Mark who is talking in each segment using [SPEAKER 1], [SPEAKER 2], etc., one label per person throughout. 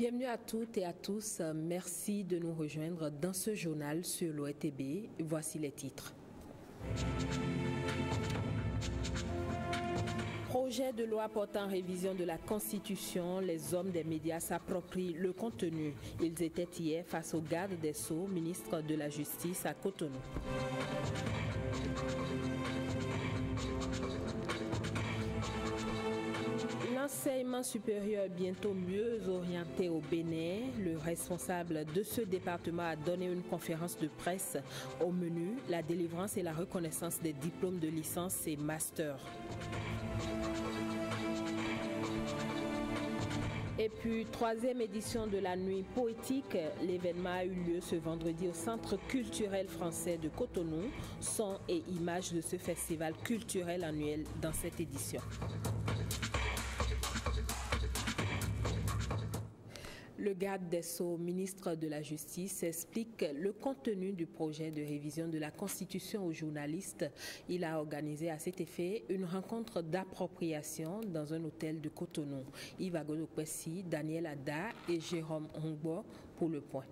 [SPEAKER 1] Bienvenue à toutes et à tous. Merci de nous rejoindre dans ce journal sur l'OETB. Voici les titres. Projet de loi portant révision de la Constitution, les hommes des médias s'approprient le contenu. Ils étaient hier face au garde des Sceaux, ministre de la Justice à Cotonou. L'enseignement supérieur bientôt mieux orienté au Bénin. Le responsable de ce département a donné une conférence de presse au menu la délivrance et la reconnaissance des diplômes de licence et master. Et puis, troisième édition de la nuit poétique. L'événement a eu lieu ce vendredi au Centre culturel français de Cotonou. Son et images de ce festival culturel annuel dans cette édition. Le garde des Sceaux, ministre de la Justice, explique le contenu du projet de révision de la Constitution aux journalistes. Il a organisé à cet effet une rencontre d'appropriation dans un hôtel de Cotonou. Yves Godopessi, Daniel Ada et Jérôme Hongbo pour le point.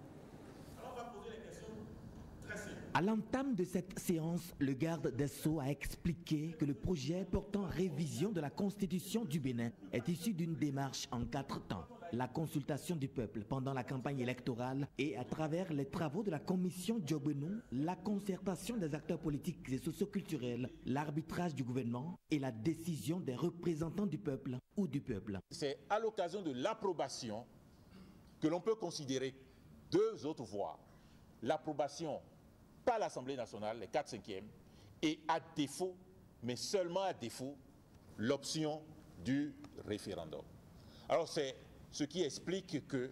[SPEAKER 2] À l'entame de cette séance, le garde des Sceaux a expliqué que le projet portant révision de la Constitution du Bénin est issu d'une démarche en quatre temps la consultation du peuple pendant la campagne électorale et à travers les travaux de la commission Djobenou, la concertation des acteurs politiques et socioculturels, l'arbitrage du gouvernement et la décision des représentants du peuple ou du peuple.
[SPEAKER 3] C'est à l'occasion de l'approbation que l'on peut considérer deux autres voies. L'approbation par l'Assemblée nationale, les 4 5e, et à défaut, mais seulement à défaut, l'option du référendum. Alors c'est ce qui explique que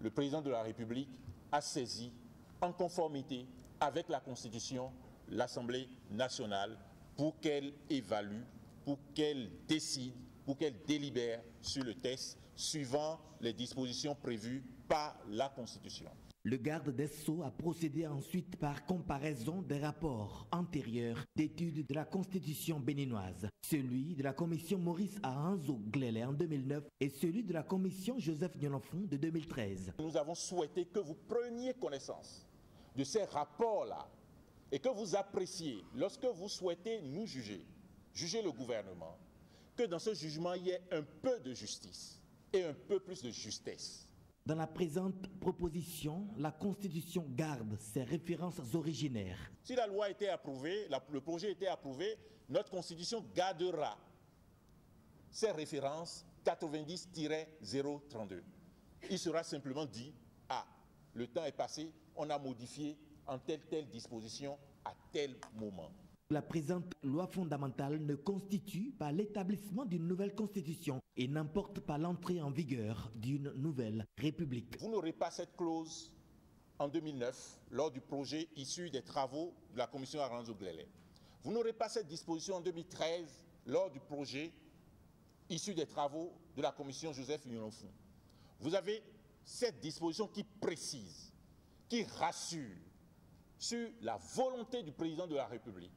[SPEAKER 3] le président de la République a saisi, en conformité avec la Constitution, l'Assemblée nationale pour qu'elle évalue, pour qu'elle décide, pour qu'elle délibère sur le test suivant les dispositions prévues par la Constitution.
[SPEAKER 2] Le garde des Sceaux a procédé ensuite par comparaison des rapports antérieurs d'études de la Constitution béninoise, celui de la commission Maurice Ahanzo Glélé en 2009 et celui de la commission Joseph Nyonofon de 2013.
[SPEAKER 3] Nous avons souhaité que vous preniez connaissance de ces rapports-là et que vous appréciez, lorsque vous souhaitez nous juger, juger le gouvernement, que dans ce jugement il y ait un peu de justice et un peu plus de justesse.
[SPEAKER 2] Dans la présente proposition, la Constitution garde ses références originaires.
[SPEAKER 3] Si la loi était approuvée, le projet était approuvé, notre Constitution gardera ses références 90-032. Il sera simplement dit, ah, le temps est passé, on a modifié en telle telle disposition à tel moment.
[SPEAKER 2] La présente loi fondamentale ne constitue pas l'établissement d'une nouvelle constitution et n'importe pas l'entrée en vigueur d'une nouvelle république.
[SPEAKER 3] Vous n'aurez pas cette clause en 2009 lors du projet issu des travaux de la commission Aranzo Glélé. Vous n'aurez pas cette disposition en 2013 lors du projet issu des travaux de la commission Joseph Nyonofou. Vous avez cette disposition qui précise, qui rassure sur la volonté du président de la République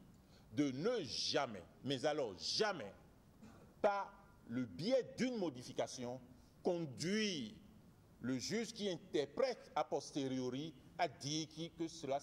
[SPEAKER 3] de ne jamais, mais alors jamais, par le biais d'une modification, conduire le juge qui interprète a posteriori à dire que cela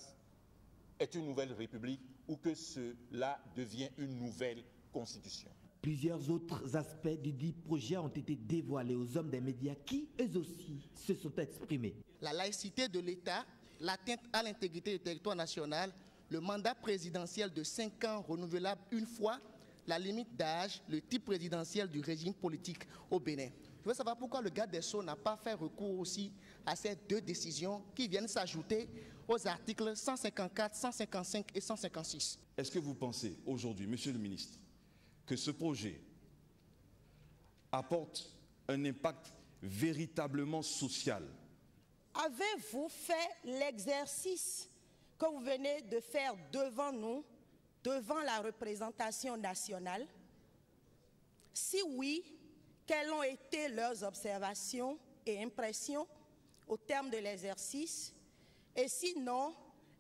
[SPEAKER 3] est une nouvelle république ou que cela devient une nouvelle constitution.
[SPEAKER 2] Plusieurs autres aspects du dit projet ont été dévoilés aux hommes des médias qui, eux aussi, se sont exprimés.
[SPEAKER 4] La laïcité de l'État, l'atteinte à l'intégrité du territoire national, le mandat présidentiel de 5 ans renouvelable une fois, la limite d'âge, le type présidentiel du régime politique au Bénin. Je veux savoir pourquoi le garde des Sceaux n'a pas fait recours aussi à ces deux décisions qui viennent s'ajouter aux articles 154, 155 et 156.
[SPEAKER 5] Est-ce que vous pensez aujourd'hui, Monsieur le ministre, que ce projet apporte un impact véritablement social?
[SPEAKER 6] Avez-vous fait l'exercice que vous venez de faire devant nous, devant la représentation nationale Si oui, quelles ont été leurs observations et impressions au terme de l'exercice? Et sinon,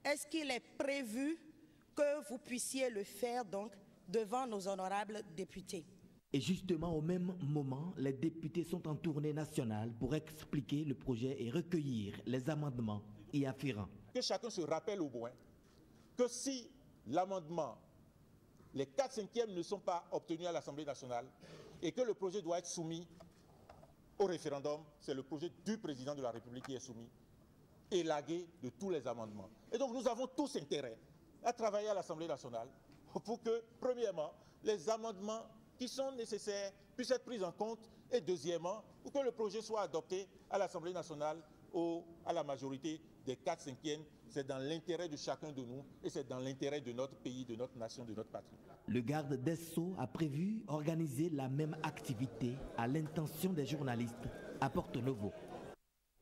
[SPEAKER 6] est-ce qu'il est prévu que vous puissiez le faire donc devant nos honorables députés?
[SPEAKER 2] Et justement, au même moment, les députés sont en tournée nationale pour expliquer le projet et recueillir les amendements y afférents.
[SPEAKER 3] Que chacun se rappelle au moins que si l'amendement, les 4 cinquièmes ne sont pas obtenus à l'Assemblée nationale et que le projet doit être soumis au référendum, c'est le projet du président de la République qui est soumis, élagué de tous les amendements. Et donc nous avons tous intérêt à travailler à l'Assemblée nationale pour que, premièrement, les amendements qui sont nécessaires puissent être pris en compte et deuxièmement, pour que le projet soit adopté à l'Assemblée nationale à la majorité des 4 cinquièmes. C'est dans l'intérêt de chacun de nous et c'est dans l'intérêt de notre pays, de notre nation, de notre patrie.
[SPEAKER 2] Le garde des a prévu organiser la même activité à l'intention des journalistes à Porto Novo.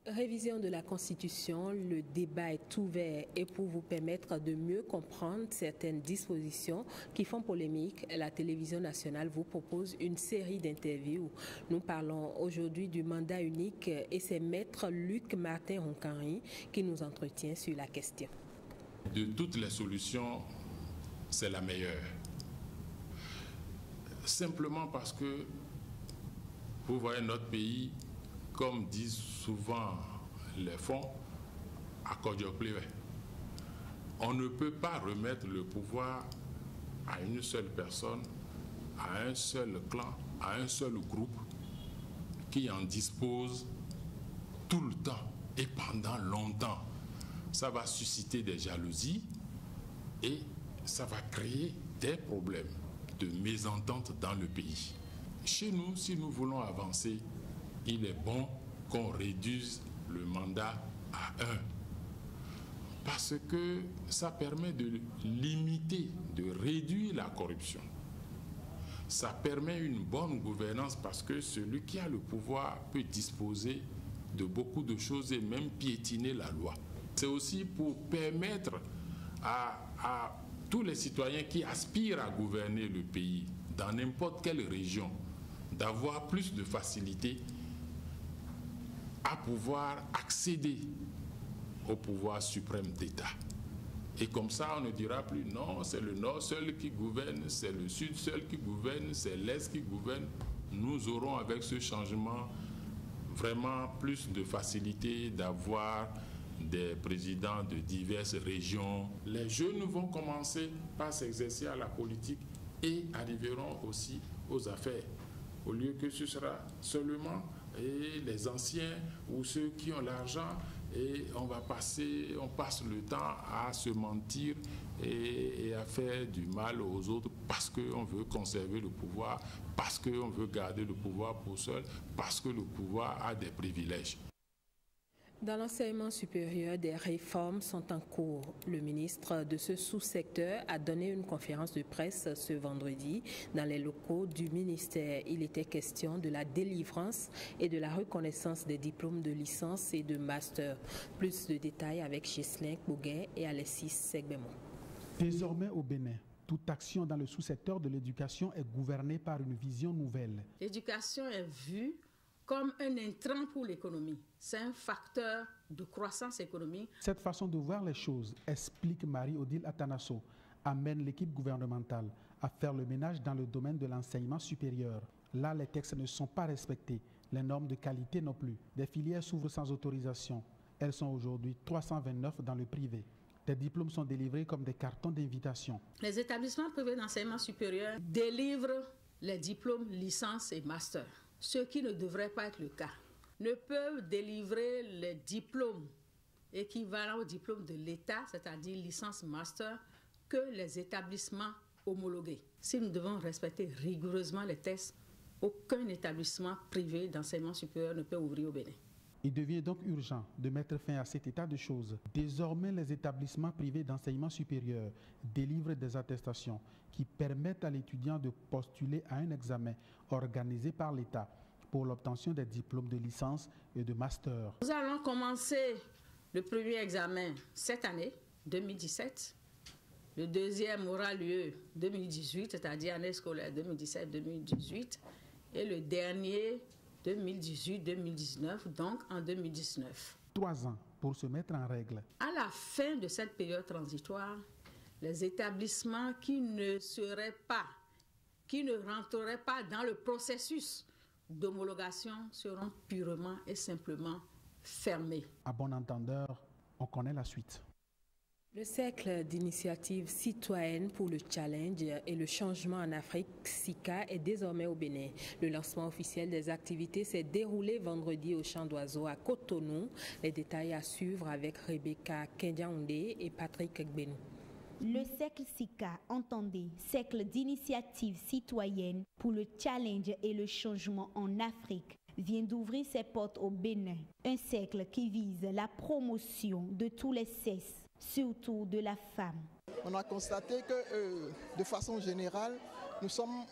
[SPEAKER 1] Révision de la Constitution, le débat est ouvert et pour vous permettre de mieux comprendre certaines dispositions qui font polémique, la télévision nationale vous propose une série d'interviews. Nous parlons aujourd'hui du mandat unique et c'est maître Luc Martin Roncanry qui nous entretient sur la question.
[SPEAKER 7] De toutes les solutions, c'est la meilleure. Simplement parce que vous voyez notre pays comme disent souvent les fonds, à On ne peut pas remettre le pouvoir à une seule personne, à un seul clan, à un seul groupe qui en dispose tout le temps et pendant longtemps. Ça va susciter des jalousies et ça va créer des problèmes de mésentente dans le pays. Chez nous, si nous voulons avancer, il est bon qu'on réduise le mandat à un. Parce que ça permet de limiter, de réduire la corruption. Ça permet une bonne gouvernance parce que celui qui a le pouvoir peut disposer de beaucoup de choses et même piétiner la loi. C'est aussi pour permettre à, tous les citoyens qui aspirent à gouverner le pays dans n'importe quelle région d'avoir plus de facilité à pouvoir accéder au pouvoir suprême d'État. Et comme ça, on ne dira plus non, c'est le Nord seul qui gouverne, c'est le Sud seul qui gouverne, c'est l'Est qui gouverne. Nous aurons avec ce changement vraiment plus de facilité d'avoir des présidents de diverses régions. Les jeunes vont commencer par s'exercer à la politique et arriveront aussi aux affaires. Au lieu que ce sera seulement et les anciens ou ceux qui ont l'argent et on va passer, on passe le temps à se mentir et, à faire du mal aux autres parce qu'on veut conserver le pouvoir, parce qu'on veut garder le pouvoir pour seul, parce que le pouvoir a des privilèges.
[SPEAKER 1] Dans l'enseignement supérieur, des réformes sont en cours. Le ministre de ce sous-secteur a donné une conférence de presse ce vendredi dans les locaux du ministère. Il était question de la délivrance et de la reconnaissance des diplômes de licence et de master. Plus de détails avec Gislain Bouguin et Alexis Segbemont.
[SPEAKER 8] Désormais au Bénin, toute action dans le sous-secteur de l'éducation est gouvernée par une vision nouvelle.
[SPEAKER 9] L'éducation est vue comme un intrant pour l'économie. C'est un facteur de croissance économique.
[SPEAKER 8] Cette façon de voir les choses, explique Marie-Odile Atanasso, amène l'équipe gouvernementale à faire le ménage dans le domaine de l'enseignement supérieur. Là, les textes ne sont pas respectés, les normes de qualité non plus. Des filières s'ouvrent sans autorisation. Elles sont aujourd'hui 329 dans le privé. Des diplômes sont délivrés comme des cartons d'invitation.
[SPEAKER 9] Les établissements privés d'enseignement supérieur délivrent les diplômes licence et master ce qui ne devrait pas être le cas, ne peuvent délivrer les diplômes équivalents au diplôme de l'État, c'est-à-dire licence master, que les établissements homologués. Si nous devons respecter rigoureusement les tests, aucun établissement privé d'enseignement supérieur ne peut ouvrir au Bénin.
[SPEAKER 8] Il devient donc urgent de mettre fin à cet état de choses. Désormais, les établissements privés d'enseignement supérieur délivrent des attestations qui permettent à l'étudiant de postuler à un examen organisé par l'État pour l'obtention des diplômes de licence et de master.
[SPEAKER 9] Nous allons commencer le premier examen cette année, 2017. Le deuxième aura lieu 2018, c'est-à-dire année scolaire 2017-2018. Et le dernier 2018-2019, donc en 2019.
[SPEAKER 8] Trois ans pour se mettre en règle.
[SPEAKER 9] À la fin de cette période transitoire, les établissements qui ne seraient pas qui ne rentreraient pas dans le processus d'homologation seront purement et simplement fermés.
[SPEAKER 8] À bon entendeur, on connaît la suite.
[SPEAKER 1] Le cercle d'initiatives citoyennes pour le challenge et le changement en Afrique, SICA, est désormais au Bénin. Le lancement officiel des activités s'est déroulé vendredi au Champ d'Oiseaux à Cotonou. Les détails à suivre avec Rebecca Kendiaoundé et Patrick Gbenou.
[SPEAKER 10] Le cercle SICA, entendez, cercle d'initiatives citoyennes pour le challenge et le changement en Afrique, vient d'ouvrir ses portes au Bénin. Un cercle qui vise la promotion de tous les sexes surtout de la femme.
[SPEAKER 11] On a constaté que, euh, de façon générale, nous sommes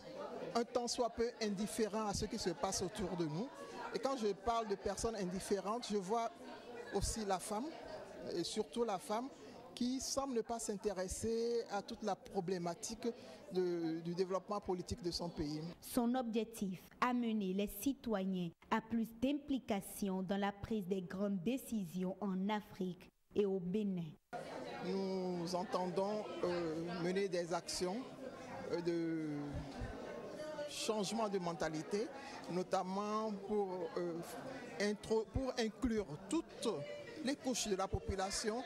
[SPEAKER 11] un temps soit peu indifférents à ce qui se passe autour de nous. Et quand je parle de personnes indifférentes, je vois aussi la femme, et surtout la femme, qui semble ne pas s'intéresser à toute la problématique du développement politique de son pays.
[SPEAKER 10] Son objectif, amener les citoyens à plus d'implication dans la prise des grandes décisions en Afrique et au Bénin.
[SPEAKER 11] Nous entendons euh, mener des actions euh, de changement de mentalité, notamment pour, euh, pour inclure toutes les couches de la population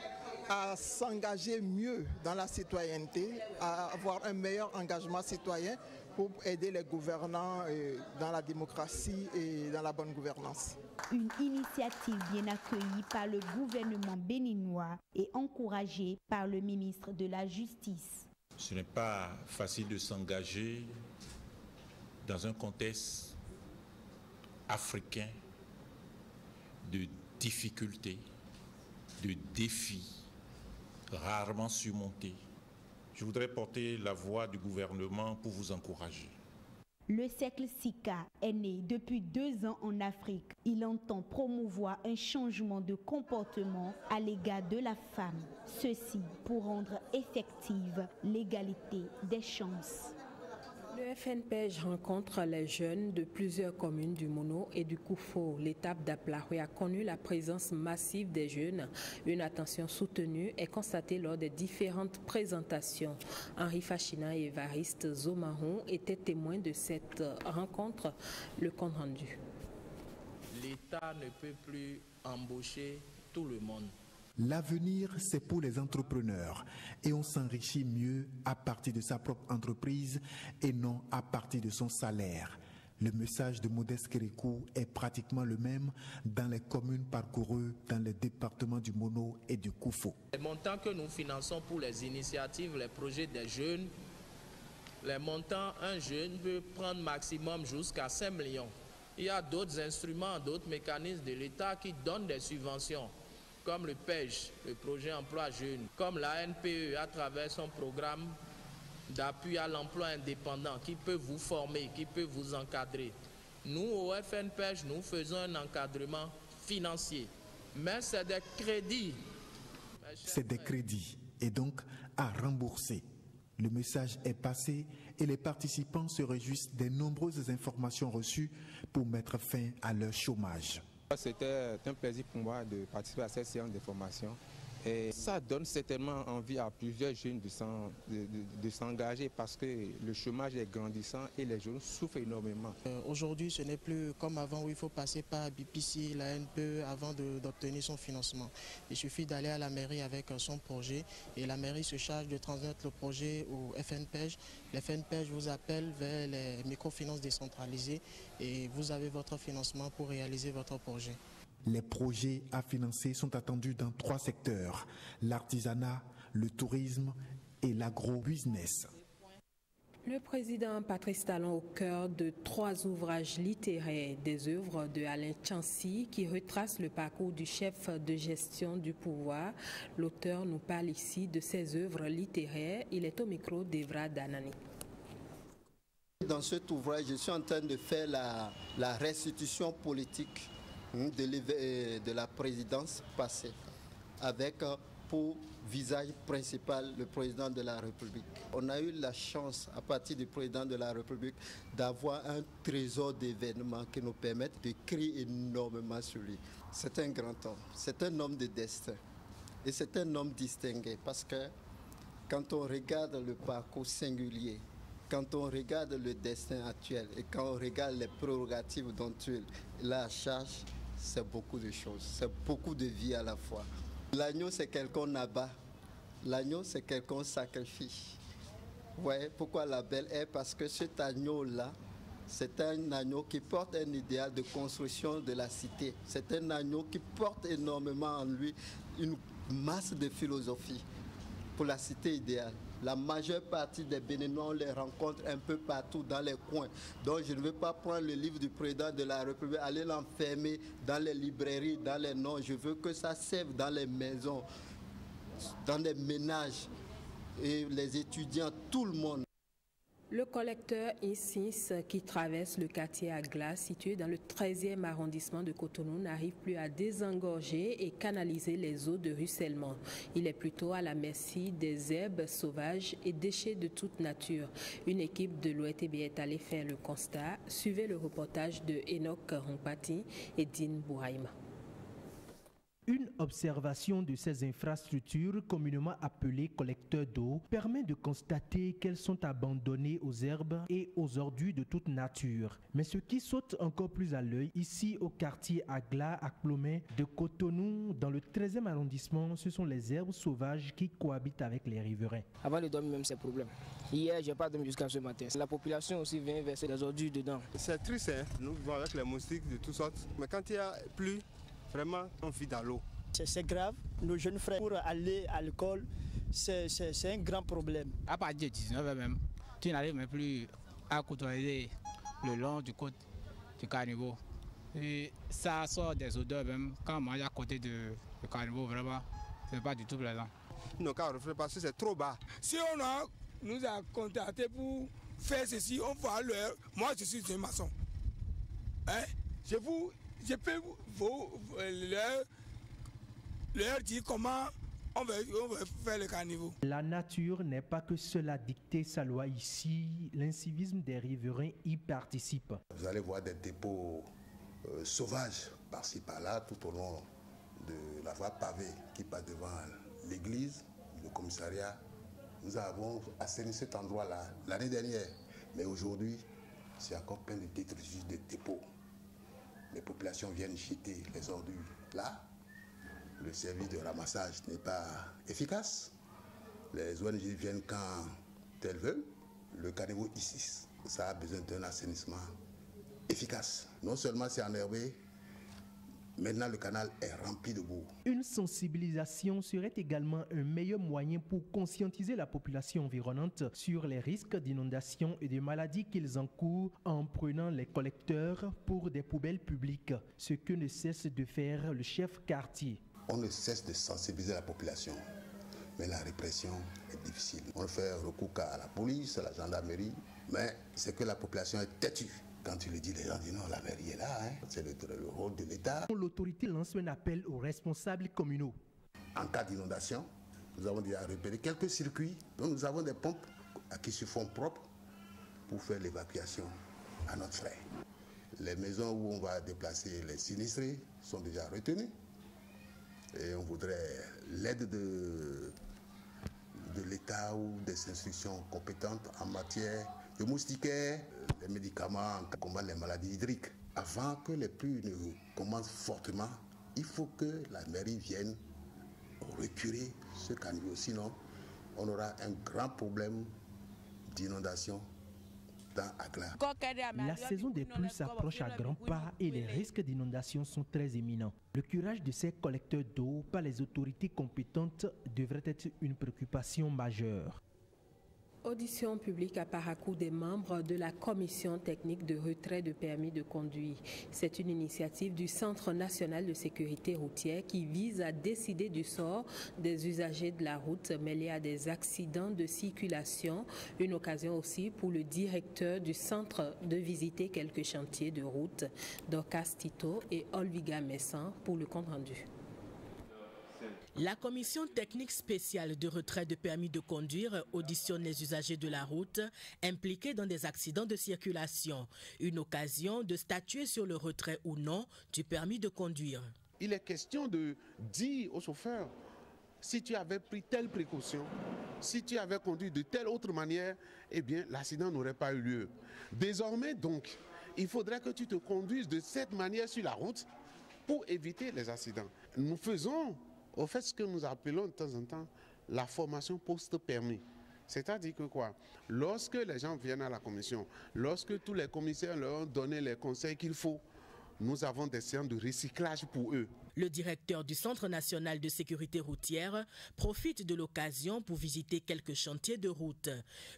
[SPEAKER 11] à s'engager mieux dans la citoyenneté, à avoir un meilleur engagement citoyen pour aider les gouvernants euh, dans la démocratie et dans la bonne gouvernance.
[SPEAKER 10] Une initiative bien accueillie par le gouvernement béninois et encouragée par le ministre de la Justice.
[SPEAKER 12] Ce n'est pas facile de s'engager dans un contexte africain de difficultés, de défis rarement surmontés je voudrais porter la voix du gouvernement pour vous encourager.
[SPEAKER 10] Le cercle SICA est né depuis deux ans en Afrique. Il entend promouvoir un changement de comportement à l'égard de la femme. Ceci pour rendre effective l'égalité des chances.
[SPEAKER 1] Le FNPEJ rencontre les jeunes de plusieurs communes du Mono et du Koufo. L'étape d'Aplahoui a connu la présence massive des jeunes. Une attention soutenue est constatée lors des différentes présentations. Henri Fachina et Evariste Zomahon étaient témoins de cette rencontre. Le compte rendu.
[SPEAKER 13] L'État ne peut plus embaucher tout le monde.
[SPEAKER 14] L'avenir, c'est pour les entrepreneurs et on s'enrichit mieux à partir de sa propre entreprise et non à partir de son salaire. Le message de Modeste Kérékou est pratiquement le même dans les communes parcourues dans les départements du Mono et du Koufo.
[SPEAKER 13] Les montants que nous finançons pour les initiatives, les projets des jeunes, les montants, un jeune peut prendre maximum jusqu'à 5 millions. Il y a d'autres instruments, d'autres mécanismes de l'État qui donnent des subventions comme le PEJ, le projet emploi jeune, comme la NPE à travers son programme d'appui à l'emploi indépendant qui peut vous former, qui peut vous encadrer. Nous, au FNPEJ, nous faisons un encadrement financier, mais c'est des crédits.
[SPEAKER 14] C'est des crédits et donc à rembourser. Le message est passé et les participants se réjouissent des nombreuses informations reçues pour mettre fin à leur chômage.
[SPEAKER 15] C'était un plaisir pour moi de participer à cette séance de formation. Et ça donne certainement envie à plusieurs jeunes de, s'engager parce que le chômage est grandissant et les jeunes souffrent énormément.
[SPEAKER 16] Euh, aujourd'hui, ce n'est plus comme avant où il faut passer par BPC, la NPE avant d'obtenir son financement. Il suffit d'aller à la mairie avec son projet et la mairie se charge de transmettre le projet au FNPEJ. Le FNPEJ vous appelle vers les microfinances décentralisées et vous avez votre financement pour réaliser votre projet.
[SPEAKER 14] Les projets à financer sont attendus dans trois secteurs, l'artisanat, le tourisme et l'agro-business.
[SPEAKER 1] Le président Patrice Talon au cœur de trois ouvrages littéraires, des œuvres de Alain Chancy qui retracent le parcours du chef de gestion du pouvoir. L'auteur nous parle ici de ses œuvres littéraires. Il est au micro d'Evra Danani.
[SPEAKER 17] Dans cet ouvrage, je suis en train de faire la, la restitution politique de, de la présidence passée, avec euh, pour visage principal le président de la République. On a eu la chance, à partir du président de la République, d'avoir un trésor d'événements qui nous permettent d'écrire énormément sur lui. C'est un grand homme, c'est un homme de destin. Et c'est un homme distingué parce que quand on regarde le parcours singulier, quand on regarde le destin actuel et quand on regarde les prérogatives dont il la charge, c'est beaucoup de choses, c'est beaucoup de vie à la fois. L'agneau, c'est quelqu'un abat. L'agneau, c'est quelqu'un sacrifie. Ouais, pourquoi la belle est? Parce que cet agneau-là, c'est un agneau qui porte un idéal de construction de la cité. C'est un agneau qui porte énormément en lui une masse de philosophie pour la cité idéale. La majeure partie des Béninois, on les rencontre un peu partout dans les coins. Donc je ne veux pas prendre le livre du président de la République, aller l'enfermer dans les librairies, dans les noms. Je veux que ça serve dans les maisons, dans les ménages et les étudiants, tout le monde.
[SPEAKER 1] Le collecteur I6 qui traverse le quartier Agla, situé dans le 13e arrondissement de Cotonou, n'arrive plus à désengorger et canaliser les eaux de ruissellement. Il est plutôt à la merci des herbes sauvages et déchets de toute nature. Une équipe de l'OETB est allée faire le constat. Suivez le reportage de Enoch Rompati et Dean Bouhaïma.
[SPEAKER 18] Une observation de ces infrastructures, communément appelées collecteurs d'eau, permet de constater qu'elles sont abandonnées aux herbes et aux ordures de toute nature. Mais ce qui saute encore plus à l'œil, ici au quartier Agla, à Clomé de Cotonou, dans le 13e arrondissement, ce sont les herbes sauvages qui cohabitent avec les riverains.
[SPEAKER 19] Avant de dormir, même, c'est problème. Hier, j'ai pas dormi jusqu'à ce matin. La population aussi vient verser les ordures dedans.
[SPEAKER 20] C'est triste, hein? nous vivons avec les moustiques de toutes sortes. Mais quand il y a plus, Vraiment, on vit dans l'eau.
[SPEAKER 21] C'est grave. Nos jeunes frères, pour aller à l'école, c'est un grand problème.
[SPEAKER 22] À partir de 19 même, tu n'arrives même plus à côtoyer le long du côte du carnivore. Et ça sort des odeurs même quand on mange à côté de, du carnivore, vraiment, c'est pas du tout plaisant.
[SPEAKER 20] Nos cas reflètent parce que c'est trop bas.
[SPEAKER 23] Si on a, nous a contacté pour faire ceci, on va leur. Moi, je suis un maçon. Hein? Je vous je peux vous, leur, leur, dire comment on veut faire le caniveau.
[SPEAKER 18] La nature n'est pas que cela dicter sa loi ici. L'incivisme des riverains y participe.
[SPEAKER 24] Vous allez voir des dépôts euh, sauvages par-ci par-là tout au long de la voie pavée qui passe devant l'église, le commissariat. Nous avons assaini cet endroit-là l'année dernière, mais aujourd'hui, c'est encore plein de détritus de dépôts les populations viennent jeter les ordures là. Le service de ramassage n'est pas efficace. Les ONG viennent quand elles veulent. Le caniveau ici, ça a besoin d'un assainissement efficace. Non seulement c'est enherbé, Maintenant, le canal est rempli de boue.
[SPEAKER 18] Une sensibilisation serait également un meilleur moyen pour conscientiser la population environnante sur les risques d'inondation et de maladies qu'ils encourent en prenant les collecteurs pour des poubelles publiques, ce que ne cesse de faire le chef quartier.
[SPEAKER 24] On ne cesse de sensibiliser la population, mais la répression est difficile. On fait recours à la police, à la gendarmerie, mais c'est que la population est têtue. Quand tu le dis, les gens disent non, la mairie est là, hein. c'est le, rôle de l'État.
[SPEAKER 18] L'autorité lance un appel aux responsables communaux.
[SPEAKER 24] En cas d'inondation, nous avons déjà repéré quelques circuits. Donc nous avons des pompes qui se font propres pour faire l'évacuation à notre frais. Les maisons où on va déplacer les sinistrés sont déjà retenues. Et on voudrait l'aide de, de l'État ou des institutions compétentes en matière de moustiquaires, les médicaments qui combattent les maladies hydriques. Avant que les pluies ne commencent fortement, il faut que la mairie vienne reculer ce caniveau. Sinon, on aura un grand problème d'inondation.
[SPEAKER 18] La saison des pluies s'approche à grands pas et les risques d'inondation sont très éminents. Le curage de ces collecteurs d'eau par les autorités compétentes devrait être une préoccupation majeure.
[SPEAKER 1] Audition publique à Paracou des membres de la commission technique de retrait de permis de conduire. C'est une initiative du Centre national de sécurité routière qui vise à décider du sort des usagers de la route mêlés à des accidents de circulation. Une occasion aussi pour le directeur du centre de visiter quelques chantiers de route, Docas Tito et Olviga Messan pour le compte rendu.
[SPEAKER 25] La commission technique spéciale de retrait de permis de conduire auditionne les usagers de la route impliqués dans des accidents de circulation. Une occasion de statuer sur le retrait ou non du permis de conduire.
[SPEAKER 26] Il est question de dire aux chauffeurs
[SPEAKER 27] si tu avais pris telle précaution, si tu avais conduit de telle autre manière, eh bien, l'accident n'aurait pas eu lieu. Désormais, donc, il faudrait que tu te conduises de cette manière sur la route pour éviter les accidents. Nous faisons, au fait, ce que nous appelons de temps en temps la formation post-permis. C'est-à-dire que quoi? Lorsque les gens viennent à la commission, lorsque tous les commissaires leur ont donné les conseils qu'il faut, nous avons des séances de recyclage pour eux.
[SPEAKER 25] Le directeur du Centre national de sécurité routière profite de l'occasion pour visiter quelques chantiers de route.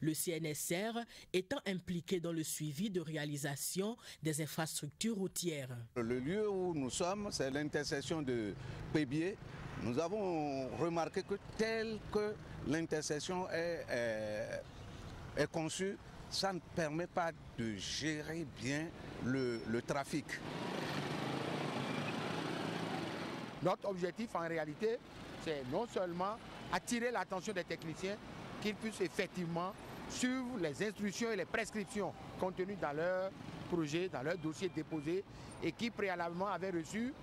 [SPEAKER 25] Le CNSR étant impliqué dans le suivi de réalisation des infrastructures routières.
[SPEAKER 28] Le lieu où nous sommes, c'est l'intersection de Pébier. Nous avons remarqué que telle que l'intersection est, est, conçue, ça ne permet pas de gérer bien le, le trafic.
[SPEAKER 29] Notre objectif en réalité, c'est non seulement attirer l'attention des techniciens, qu'ils puissent effectivement suivre les instructions et les prescriptions contenues dans leur projet, dans leur dossier déposé, et qui préalablement avaient reçu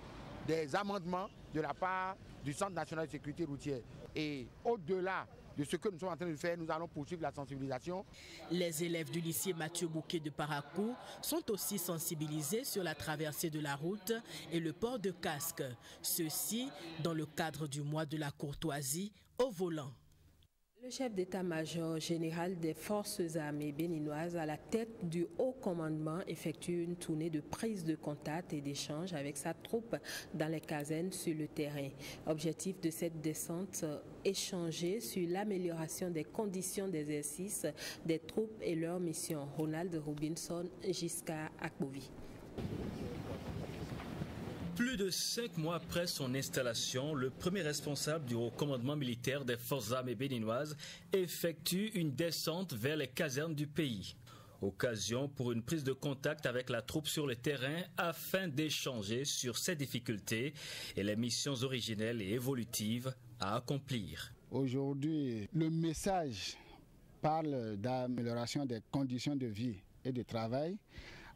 [SPEAKER 29] des amendements de la part du Centre national de sécurité routière. Et au-delà de ce que nous sommes en train de faire, nous allons poursuivre la sensibilisation.
[SPEAKER 25] Les élèves du lycée Mathieu Bouquet de Paracou sont aussi sensibilisés sur la traversée de la route et le port de casque. Ceci dans le cadre du mois de la courtoisie au volant. Le chef d'état-major général des forces armées béninoises à la tête du haut commandement effectue une tournée de prise de contact et d'échange avec sa troupe dans les casernes sur le terrain. Objectif de cette descente, échanger sur l'amélioration des conditions d'exercice des troupes et leur mission. Ronald Robinson, jusqu'à Akbovi.
[SPEAKER 30] Plus de cinq mois après son installation, le premier responsable du haut commandement militaire des forces armées béninoises effectue une descente vers les casernes du pays. Occasion pour une prise de contact avec la troupe sur le terrain afin d'échanger sur ses difficultés et les missions originelles et évolutives à accomplir.
[SPEAKER 31] Aujourd'hui, le message parle d'amélioration des conditions de vie et de travail,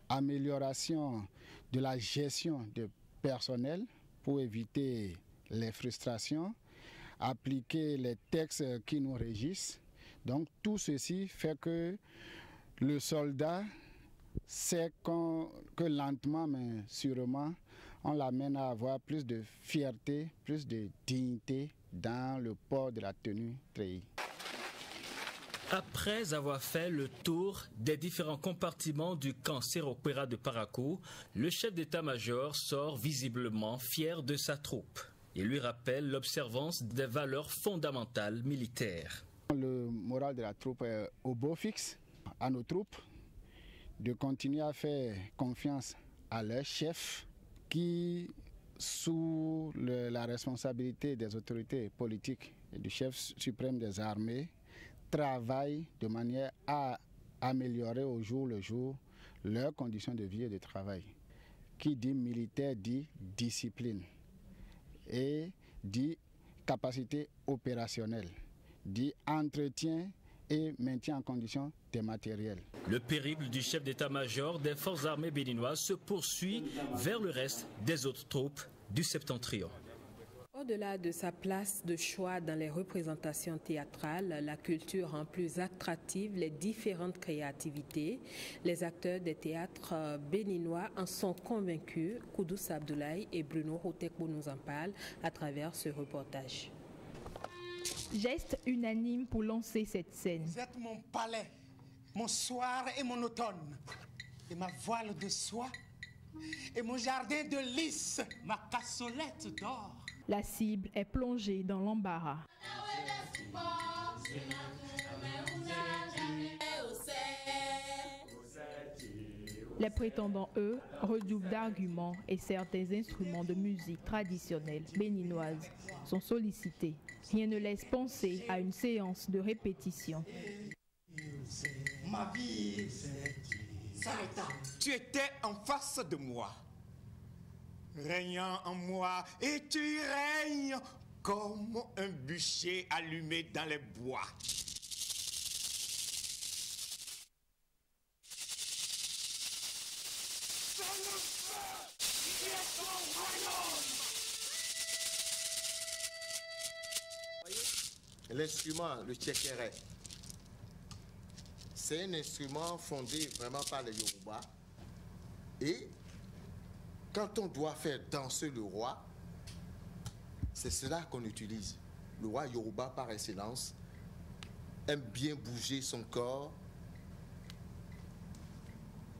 [SPEAKER 31] amélioration de la gestion de personnel pour éviter les frustrations, appliquer les textes qui nous régissent. Donc tout ceci fait que le soldat sait que lentement mais sûrement, on l'amène à avoir plus de fierté, plus de dignité dans le port de la tenue treillis.
[SPEAKER 30] Après avoir fait le tour des différents compartiments du camp Séropéra de Parakou, le chef d'état-major sort visiblement fier de sa troupe. Il lui rappelle l'observance des valeurs fondamentales militaires.
[SPEAKER 31] Le moral de la troupe est au beau fixe, à nos troupes, de continuer à faire confiance à leur chef qui, sous la responsabilité des autorités politiques et du chef suprême des armées, travaillent de manière à améliorer au jour le jour leurs conditions de vie et de travail. Qui dit militaire dit discipline et dit capacité opérationnelle, dit entretien et maintien en condition des matériels.
[SPEAKER 30] Le périple du chef d'état-major des forces armées béninoises se poursuit vers le reste des autres troupes du septentrion.
[SPEAKER 1] Au-delà de sa place de choix dans les représentations théâtrales, la culture rend plus attractive les différentes créativités. Les acteurs des théâtres béninois en sont convaincus. Koudous Abdoulaye et Bruno Rotekbo nous en parlent à travers ce reportage.
[SPEAKER 26] Geste unanime pour lancer cette scène.
[SPEAKER 32] Vous êtes mon palais, mon soir et mon automne, et ma voile de soie, et mon jardin de lys, ma cassolette d'or.
[SPEAKER 26] La cible est plongée dans l'embarras. Les prétendants, eux, redoublent d'arguments et certains instruments de musique traditionnelle béninoise sont sollicités. Rien ne laisse penser à une séance de répétition.
[SPEAKER 32] Ma vie, tu étais en face de moi. Régnant en moi, et tu règnes comme un bûcher allumé dans les bois.
[SPEAKER 33] L'instrument, le tchékéré, c'est un instrument fondé vraiment par les Yoruba. Et quand on doit faire danser le roi, c'est cela qu'on utilise. Le roi Yoruba par excellence aime bien bouger son corps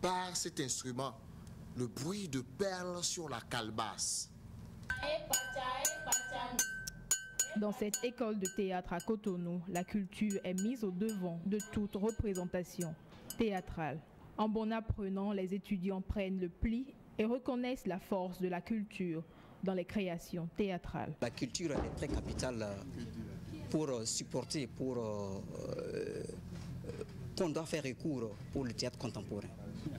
[SPEAKER 33] par cet instrument, le bruit de perles sur la calebasse.
[SPEAKER 26] Dans cette école de théâtre à Cotonou, la culture est mise au devant de toute représentation théâtrale. En bon apprenant, les étudiants prennent le pli et reconnaissent la force de la culture dans les créations théâtrales.
[SPEAKER 34] La culture est très capitale euh, pour euh, supporter, pour euh, qu'on doit faire recours pour le théâtre contemporain.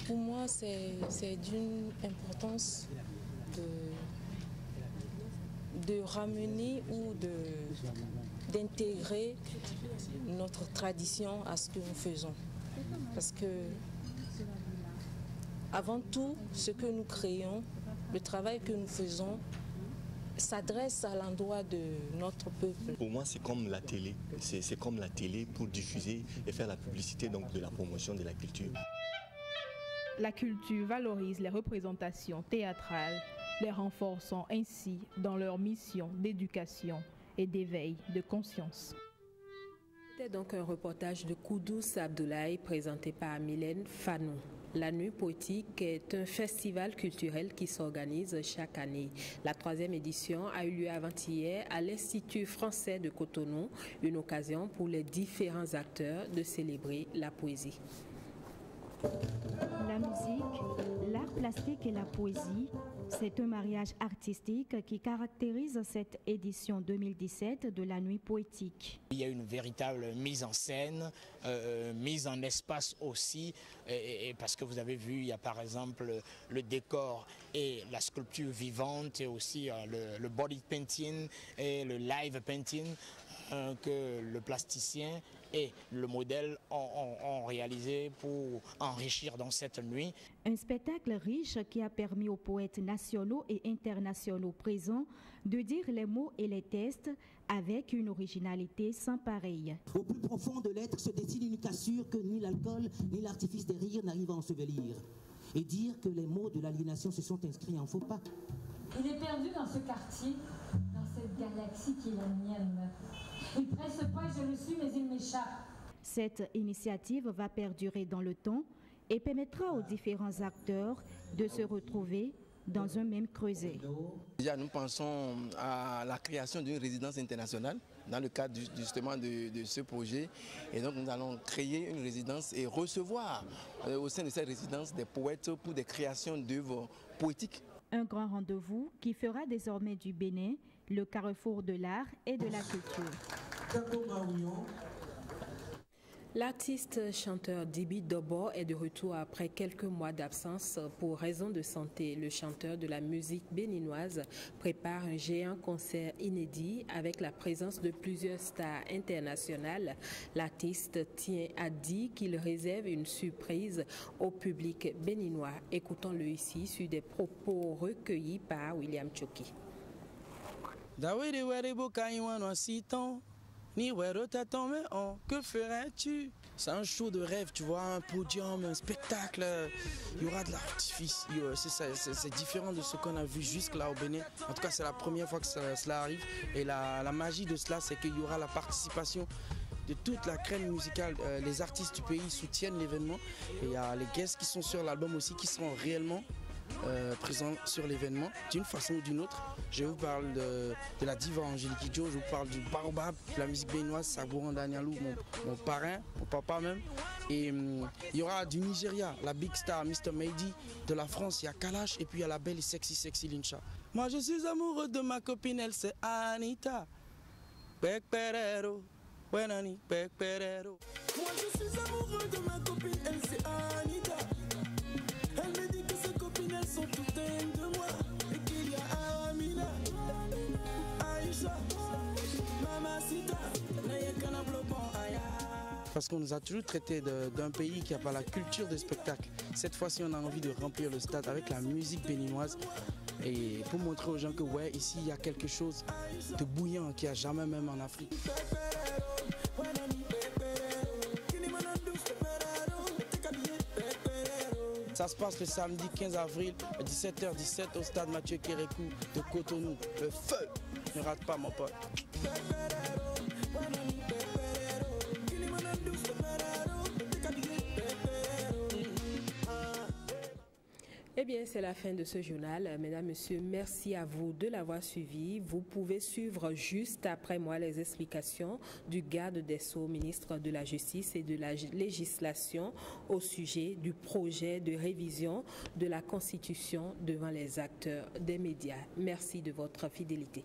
[SPEAKER 35] Pour moi, c'est d'une importance de de ramener ou d'intégrer notre tradition à ce que nous faisons. Parce que, avant tout, ce que nous créons, le travail que nous faisons, s'adresse à l'endroit de notre peuple.
[SPEAKER 36] Pour moi, c'est comme la télé. C'est comme la télé pour diffuser et faire la publicité donc, de la promotion de la culture.
[SPEAKER 26] La culture valorise les représentations théâtrales les renforçant ainsi dans leur mission d'éducation et d'éveil de conscience.
[SPEAKER 1] C'était donc un reportage de Koudous Abdoulaye présenté par Mylène Fanou. La Nuit Poétique est un festival culturel qui s'organise chaque année. La troisième édition a eu lieu avant-hier à l'Institut français de Cotonou, une occasion pour les différents acteurs de célébrer la poésie.
[SPEAKER 37] La musique, l'art plastique et la poésie c'est un mariage artistique qui caractérise cette édition 2017 de la Nuit poétique.
[SPEAKER 38] Il y a une véritable mise en scène, euh, mise en espace aussi, parce que vous avez vu, il y a par exemple le décor et la sculpture vivante, et aussi euh, le, body painting et le live painting que le plasticien et le modèle ont, réalisé pour enrichir dans cette nuit.
[SPEAKER 37] Un spectacle riche qui a permis aux poètes nationaux et internationaux présents de dire les mots et les textes avec une originalité sans pareille.
[SPEAKER 39] Au plus profond de l'être se dessine une cassure que ni l'alcool ni l'artifice des rires n'arrivent à ensevelir. Et dire que les mots de l'aliénation se sont inscrits en faux pas.
[SPEAKER 40] Il est perdu dans ce quartier, galaxie qui est la mienne. Il presse pas, je le suis, mais il m'échappe.
[SPEAKER 37] Cette initiative va perdurer dans le temps et permettra aux différents acteurs de se retrouver dans un même creuset.
[SPEAKER 33] Déjà, nous pensons à la création d'une résidence internationale dans le cadre justement de, ce projet. Et donc, nous allons créer une résidence et recevoir euh, au sein de cette résidence des poètes pour des créations d'œuvres poétiques.
[SPEAKER 37] Un grand rendez-vous qui fera désormais du Bénin le carrefour de l'art et de la culture.
[SPEAKER 1] L'artiste chanteur Dibi Dobo est de retour après quelques mois d'absence pour raison de santé. Le chanteur de la musique béninoise prépare un géant concert inédit avec la présence de plusieurs stars internationales. L'artiste tient à dire qu'il réserve une surprise au public béninois. Écoutons-le ici sur des propos recueillis par William Choki.
[SPEAKER 38] Ni que ferais-tu? C'est un show de rêve, tu vois, un podium, un spectacle. Il y aura de l'artifice. C'est différent de ce qu'on a vu jusque-là au Bénin. En tout cas, c'est la première fois que cela arrive. Et la, magie de cela, c'est qu'il y aura la participation de toute la crème musicale. Euh, les artistes du pays soutiennent l'événement. Et il y a les guests qui sont sur l'album aussi qui seront réellement euh, présent sur l'événement d'une façon ou d'une autre. Je vous parle de, la diva Angélique Kidjo, je vous parle du baobab, de la musique béninoise, Sabouran Danielou, mon, parrain, mon papa même. Et hum, il y aura du Nigeria, la big star Mr. Mehdi, de la France, il y a Kalash et puis il y a la belle et sexy sexy Lincha. Moi je suis amoureux de ma copine, elle c'est Anita. Pek Perero, Buenani, Pek Perero. Moi je suis amoureux de ma copine, elle c'est Parce qu'on nous a toujours traité d'un pays qui n'a pas la culture des spectacles. Cette fois-ci, on a envie de remplir le stade avec la musique béninoise et pour montrer aux gens que ouais, ici, il y a quelque chose de bouillant qu'il n'y a jamais même en Afrique. Ça se passe le samedi 15 avril à 17h17 au stade Mathieu Kérékou de Cotonou. Le feu Ne rate pas mon pote.
[SPEAKER 1] Bien, c'est la fin de ce journal. Mesdames, Messieurs, merci à vous de l'avoir suivi. Vous pouvez suivre juste après moi les explications du garde des Sceaux, ministre de la Justice et de la législation au sujet du projet de révision de la Constitution devant les acteurs des médias. Merci de votre fidélité.